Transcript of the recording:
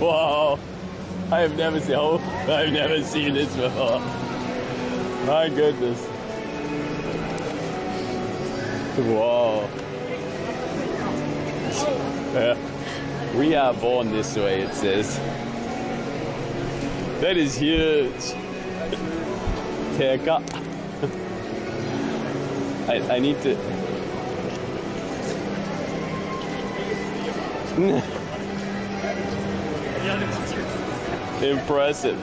Wow. I have never seen oh, I've never seen this before. My goodness. Wow. Yeah. We are born this way, it says. That is huge. Haircut. I, I need to. Impressive.